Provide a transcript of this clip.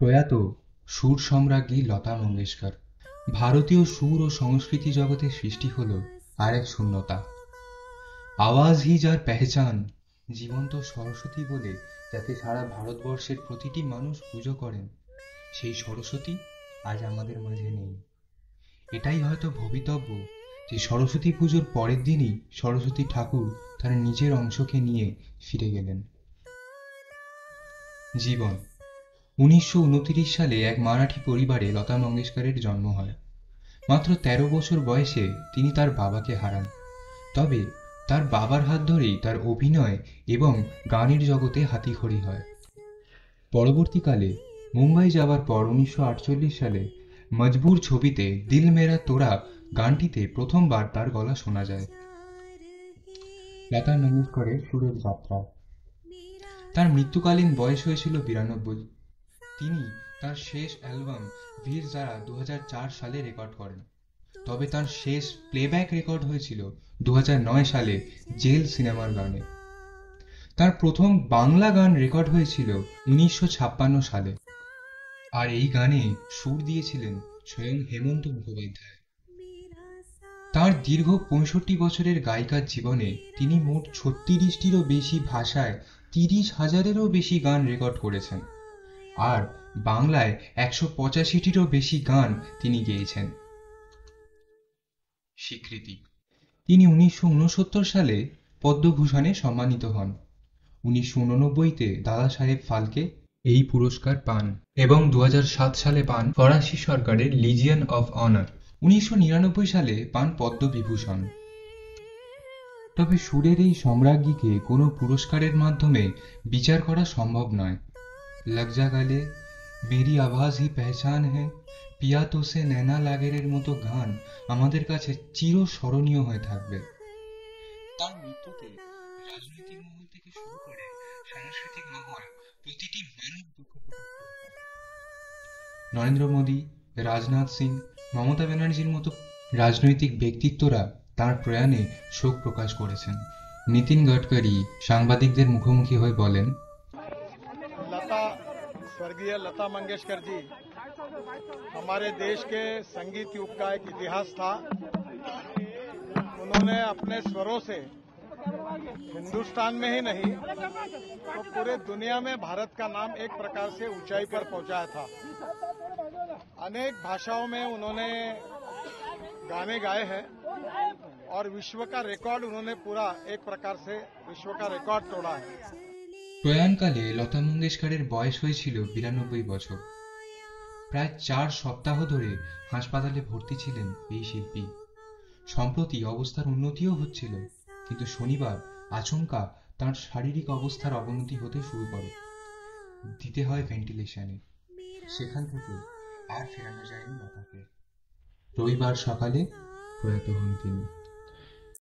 প্রয়াত সুর সম্রাজ্ঞী লতা মঙ্গেশকর। ভারতীয় সুর ও সংস্কৃতি জগতে সৃষ্টি হল আর এক শূন্যতা। আওয়াজ হি যার পেহচান, জীবন্ত সরস্বতী বলে যাতে সারা ভারতবর্ষের প্রতিটি মানুষ পুজো করেন, সেই সরস্বতী আজ আমাদের মাঝে নেই। এটাই হয়তো ভবিতব্য যে সরস্বতী পুজোর পরের দিনই সরস্বতী ঠাকুর তার নিজের অংশকে নিয়ে ফিরে গেলেন। জীবন উনিশশো উনত্রিশ সালে এক মারাঠি পরিবারে লতা মঙ্গেশকরের জন্ম হয়। মাত্র তেরো বছর বয়সে তিনি তার বাবাকে হারান। তবে তার বাবার হাত ধরেই তার অভিনয় এবং গানের জগতে হাতিখড়ি হয়। পরবর্তীকালে মুম্বাই যাওয়ার পর উনিশশো আটচল্লিশ সালে মজবুর ছবিতে দিল মেরা তোরা গানটিতে প্রথমবার তার গলা শোনা যায়। লতা মঙ্গেশকরের সুরের যাত্রা। তার মৃত্যুকালীন বয়স হয়েছিল বিরানব্বই। তিনি তার শেষ অ্যালবাম ভীর জারা দু সালে রেকর্ড করেন। তবে তার শেষ প্লেব্যাক রেকর্ড হয়েছিল দু হাজার নয় সালে জেল সিনেমার গানে। তার প্রথম বাংলা গান রেকর্ড হয়েছিল উনিশশো ছাপ্পান্ন সালে। আর এই গানে সুর দিয়েছিলেন স্বয়ং হেমন্ত মুখোপাধ্যায়। তার দীর্ঘ পঁয়ষট্টি বছরের গায়িকার জীবনে তিনি মোট ছত্রিশটিরও বেশি ভাষায় তিরিশ হাজারেরও বেশি গান রেকর্ড করেছেন। আর বাংলায় একশো পঁচাশিটিরও বেশি গান তিনি গেয়েছেন। স্বীকৃতি। তিনি উনিশশো উনসত্তর সালে পদ্মভূষণে সম্মানিত হন। উনিশশো উননব্বইতে দাদা সাহেব ফালকে এই পুরস্কার পান এবং দু হাজার সাত সালে পান ফরাসি সরকারের লিজিয়ান অফ অনার। উনিশশো নিরানব্বই সালে পান পদ্মবিভূষণ। তবে সুরের এই সম্রাজ্ঞীকে কোনো পুরস্কারের মাধ্যমে বিচার করা সম্ভব নয়। লগ যা গালে মেরি আওয়াজ হি পেহচান হ্যাঁ পিয়া তোসে নেনা লাগেরের মতো গান আমাদের কাছে চিরস্মরণীয় হয়ে থাকবে তার মৃত্যুতে রাজনৈতিক মহল থেকে শুরু করে সাংস্কৃতিক মহল প্রতিটি নরেন্দ্র মোদী রাজনাথ সিং মমতা ব্যানার্জির মতো রাজনৈতিক ব্যক্তিত্বরা তার প্রয়াণে শোক প্রকাশ করেছেন। নীতিন গডকরি সাংবাদিকদের মুখোমুখি হয়ে বলেন स्वर्गीय लता मंगेशकर जी, हमारे देश के संगीत युग का एक इतिहास था। उन्होंने अपने स्वरों से हिंदुस्तान में ही नहीं तो पूरे दुनिया में भारत का नाम एक प्रकार से ऊंचाई पर पहुँचाया था। अनेक भाषाओं में उन्होंने गाने गाए हैं और विश्व का रिकॉर्ड उन्होंने पूरा एक प्रकार से विश्व का रिकॉर्ड तोड़ा है। প্রয়াণকালে লতা মঙ্গেশকরের বয়স হয়েছিল বিরানব্বই বছর। প্রায় চার সপ্তাহ ধরে হাসপাতালে ভর্তি ছিলেন এই শিল্পী। সম্প্রতি অবস্থার উন্নতিও হচ্ছিল, কিন্তু শনিবার আচমকা তার শারীরিক অবস্থার অবনতি হতে শুরু করে। দিতে হয় ভেন্টিলেশনে। সেখান থেকে আর ফেরানো যায়নি লতাকে। রবিবার সকালে প্রয়াত হন তিনি।